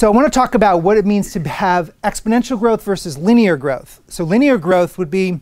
So I want to talk about what it means to have exponential growth versus linear growth. So linear growth would be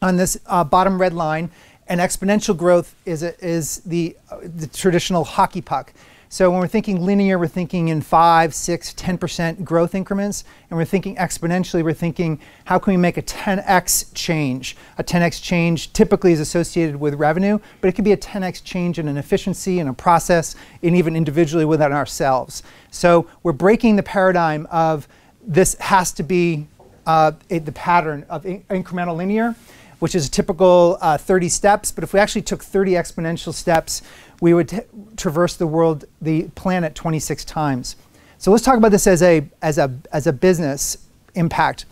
on this uh, bottom red line, and exponential growth is, a, is the, uh, the traditional hockey puck. So when we're thinking linear, we're thinking in 5, 6, 10% growth increments. And we're thinking exponentially, we're thinking how can we make a 10x change? A 10x change typically is associated with revenue, but it could be a 10x change in an efficiency, in a process, and even individually within ourselves. So we're breaking the paradigm of this has to be uh, the pattern of in incremental linear, which is a typical uh, 30 steps. But if we actually took 30 exponential steps, we would traverse the world, the planet 26 times. So let's talk about this as a, as a, as a business impact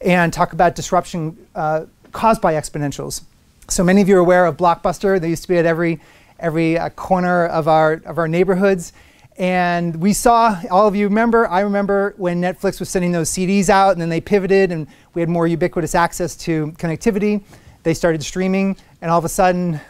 and talk about disruption uh, caused by exponentials. So many of you are aware of Blockbuster. They used to be at every, every uh, corner of our, of our neighborhoods. And we saw, all of you remember, I remember when Netflix was sending those CDs out and then they pivoted and we had more ubiquitous access to connectivity. They started streaming and all of a sudden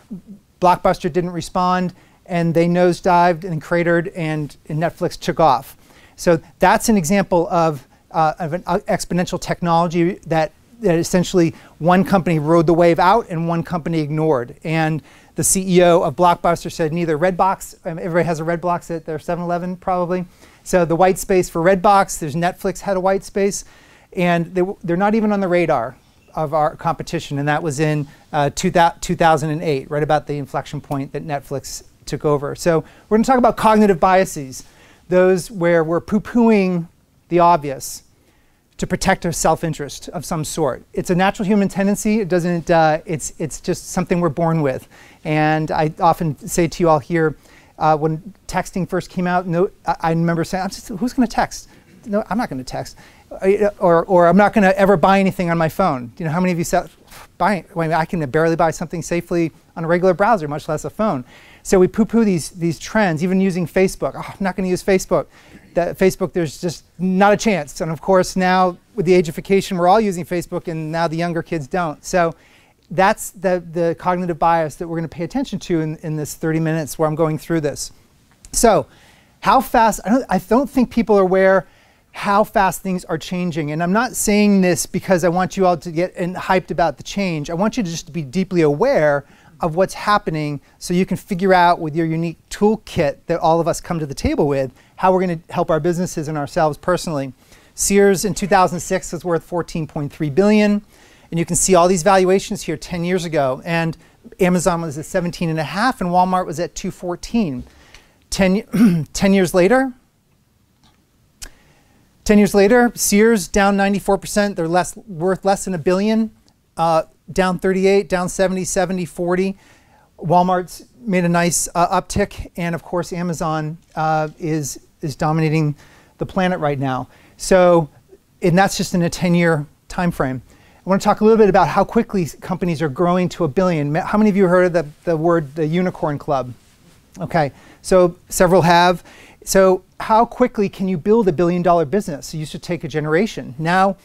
Blockbuster didn't respond, and they nosedived and cratered, and, and Netflix took off. So that's an example of, uh, of an uh, exponential technology that, that essentially one company rode the wave out and one company ignored. And the CEO of Blockbuster said neither Redbox, um, everybody has a Redbox at their 7-Eleven probably. So the white space for Redbox, there's Netflix had a white space, and they, they're not even on the radar of our competition, and that was in uh, 2008, right about the inflection point that Netflix took over. So we're going to talk about cognitive biases, those where we're poo-pooing the obvious to protect our self-interest of some sort. It's a natural human tendency. It doesn't. Uh, it's it's just something we're born with. And I often say to you all here, uh, when texting first came out, no, I, I remember saying, just, "Who's going to text?" No, I'm not going to text. Or, or I'm not going to ever buy anything on my phone. You know, how many of you said, buying, I can barely buy something safely on a regular browser, much less a phone. So we poo-poo these, these trends, even using Facebook. Oh, I'm not going to use Facebook. That Facebook, there's just not a chance. And of course, now with the ageification, we're all using Facebook, and now the younger kids don't. So that's the, the cognitive bias that we're going to pay attention to in, in this 30 minutes where I'm going through this. So how fast, I don't, I don't think people are aware how fast things are changing. And I'm not saying this because I want you all to get hyped about the change. I want you to just be deeply aware of what's happening so you can figure out with your unique toolkit that all of us come to the table with how we're going to help our businesses and ourselves personally. Sears in 2006 was worth 14.3 billion. And you can see all these valuations here 10 years ago. And Amazon was at 17 and a half and Walmart was at 214. 10, 10 years later, 10 years later, Sears down 94%. They're less, worth less than a billion. Uh, down 38, down 70, 70, 40. Walmart's made a nice uh, uptick. And of course, Amazon uh, is, is dominating the planet right now. So, and that's just in a 10 year time frame. I want to talk a little bit about how quickly companies are growing to a billion. How many of you heard of the, the word the unicorn club? Okay, so several have. So how quickly can you build a billion dollar business? It used to take a generation. Now,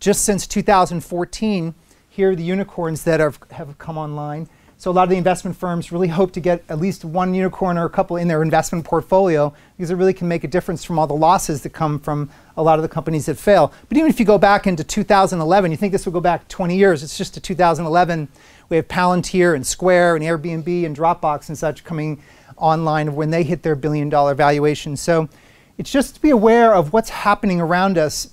just since 2014, here are the unicorns that have, have come online. So a lot of the investment firms really hope to get at least one unicorn or a couple in their investment portfolio because it really can make a difference from all the losses that come from a lot of the companies that fail. But even if you go back into 2011, you think this will go back 20 years, it's just to 2011. We have Palantir and Square and Airbnb and Dropbox and such coming online when they hit their billion dollar valuation. So it's just to be aware of what's happening around us